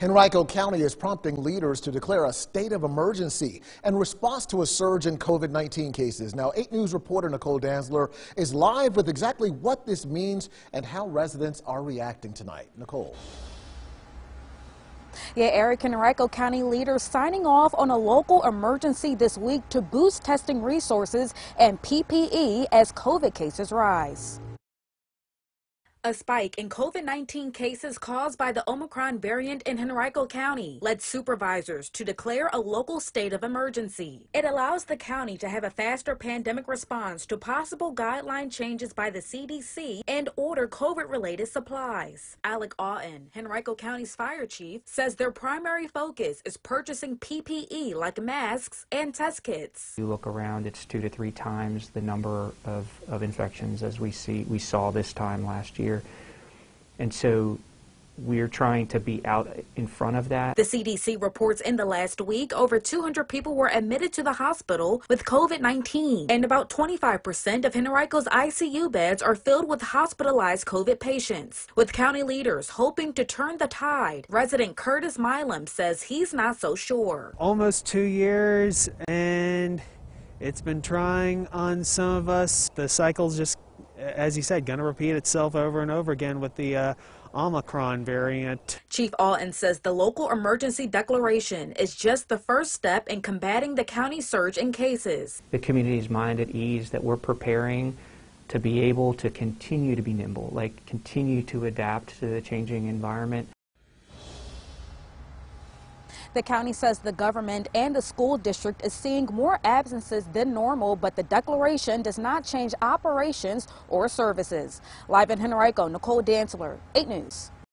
Henrico County is prompting leaders to declare a state of emergency in response to a surge in COVID-19 cases. Now, 8 News reporter Nicole Dantzler is live with exactly what this means and how residents are reacting tonight. Nicole. Yeah, Eric Henrico County leaders signing off on a local emergency this week to boost testing resources and PPE as COVID cases rise. A spike in COVID 19 cases caused by the Omicron variant in Henrico County led supervisors to declare a local state of emergency. It allows the county to have a faster pandemic response to possible guideline changes by the CDC and order COVID related supplies. Alec Oughton, Henrico County's fire chief, says their primary focus is purchasing PPE like masks and test kits. You look around, it's two to three times the number of, of infections as we see we saw this time last year year. And so we're trying to be out in front of that. The CDC reports in the last week over 200 people were admitted to the hospital with COVID 19, and about 25% of Henrico's ICU beds are filled with hospitalized COVID patients. With county leaders hoping to turn the tide, resident Curtis Milam says he's not so sure. Almost two years, and it's been trying on some of us. The cycle's just as you said, going to repeat itself over and over again with the uh, Omicron variant. Chief Oughton says the local emergency declaration is just the first step in combating the county surge in cases. The community's mind at ease that we're preparing to be able to continue to be nimble, like continue to adapt to the changing environment. The county says the government and the school district is seeing more absences than normal, but the declaration does not change operations or services. Live in Henrico, Nicole Dantzler, 8 News.